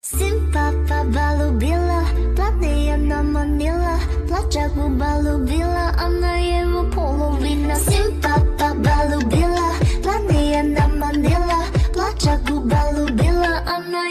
Simpapa balubila, planeja na Manila, plaća balubila, lubila, a na jemu polovina. Simpapa balubila, planeja na Manila, plaća balubila, lubila, a na